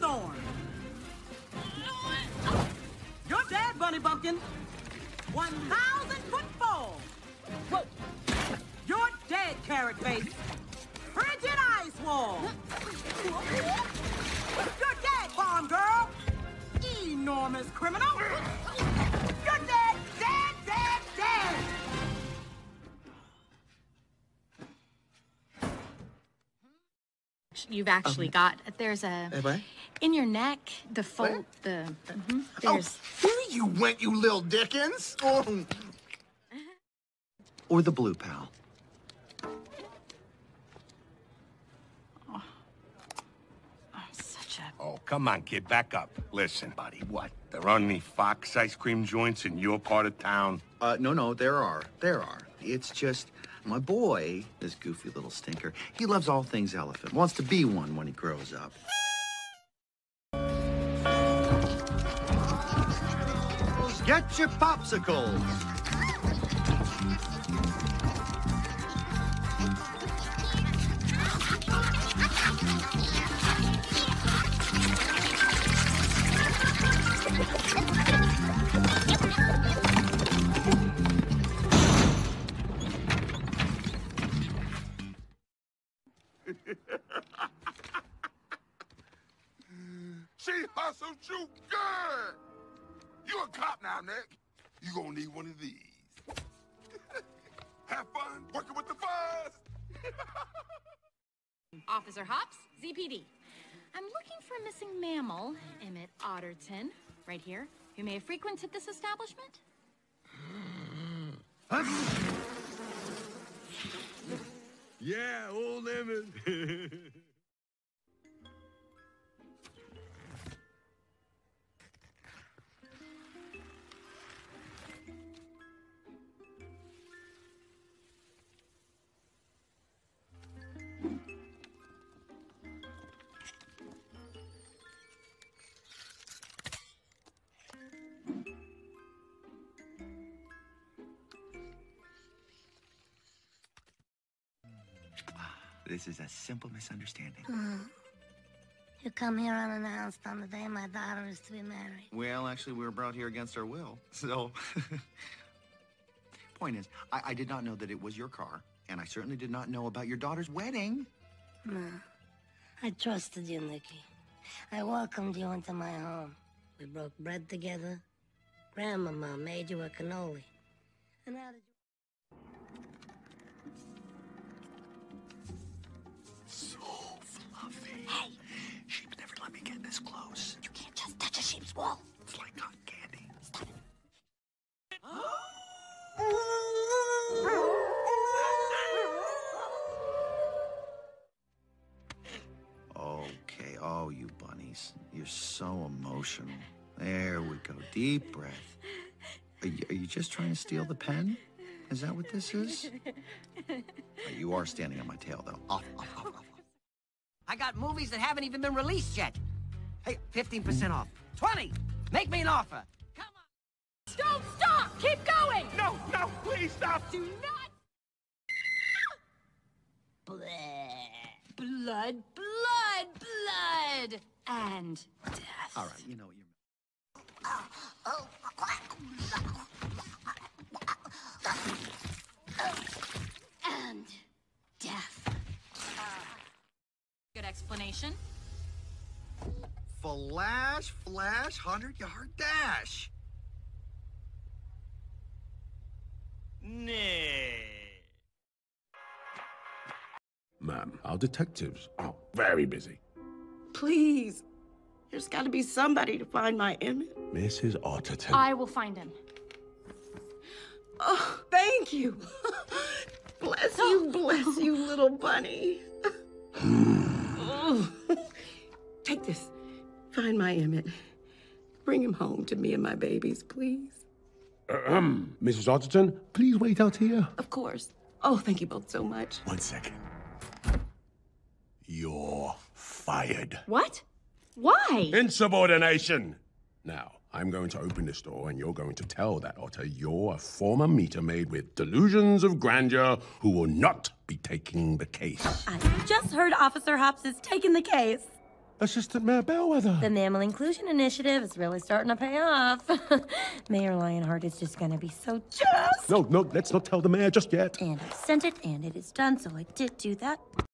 Storm. You're dead, Bunny Bumpkin. 1,000 foot fall. Whoa. You're dead, Carrot Face. Frigid Ice Wall. You're dead, Bomb Girl. Enormous criminal. You've actually got there's a what? in your neck the fold the mhm, Oh, there's here you went, you little Dickens. Oh. Or the blue pal. such a Oh, come on, kid, back up. Listen, buddy, what? There aren't any Fox ice cream joints in your part of town? Uh, no, no, there are. There are. It's just my boy, this goofy little stinker, he loves all things elephant, wants to be one when he grows up. Get your popsicles. She hustled you good! You a cop now, Nick. You gonna need one of these. Have fun working with the fuzz! Officer Hopps, ZPD. I'm looking for a missing mammal, Emmett Otterton, right here, who may have frequented this establishment. Yeah, old Emmett. This is a simple misunderstanding. Mm-hmm. You come here unannounced on the day my daughter is to be married. Well, actually, we were brought here against our will. So, point is, I, I did not know that it was your car, and I certainly did not know about your daughter's wedding. No. I trusted you, Nikki. I welcomed you into my home. We broke bread together. Grandmama made you a cannoli. And how did you... Hey! Sheep never let me get this close. You can't just touch a sheep's wool. It's like cotton candy. Stop it. Okay, oh, you bunnies. You're so emotional. There we go. Deep breath. Are you, are you just trying to steal the pen? Is that what this is? Oh, you are standing on my tail, though. Off, off, off, off. I got movies that haven't even been released yet. Hey, 15% off. 20! Make me an offer. Come on. Don't stop! Keep going! No, no, please stop! Do not blood, blood, blood, blood, and death. All right, you know what you're. Explanation. Flash, flash, 100 yard dash. Ma'am, our detectives are very busy. Please. There's got to be somebody to find my Emmett. Mrs. Otterton. I will find him. Oh, thank you. bless you, bless you, little bunny. Find my Emmett. Bring him home to me and my babies, please. Uh, um, Ahem. Mrs. Otterton, please wait out here. Of course. Oh, thank you both so much. One second. You're fired. What? Why? Insubordination! Now, I'm going to open this door and you're going to tell that otter you're a former meter maid with delusions of grandeur who will not be taking the case. I just heard Officer Hopps is taking the case. Assistant Mayor Bellwether. The Mammal Inclusion Initiative is really starting to pay off. Mayor Lionheart is just gonna be so just. No, no, let's not tell the mayor just yet. And I sent it, and it is done, so I did do that.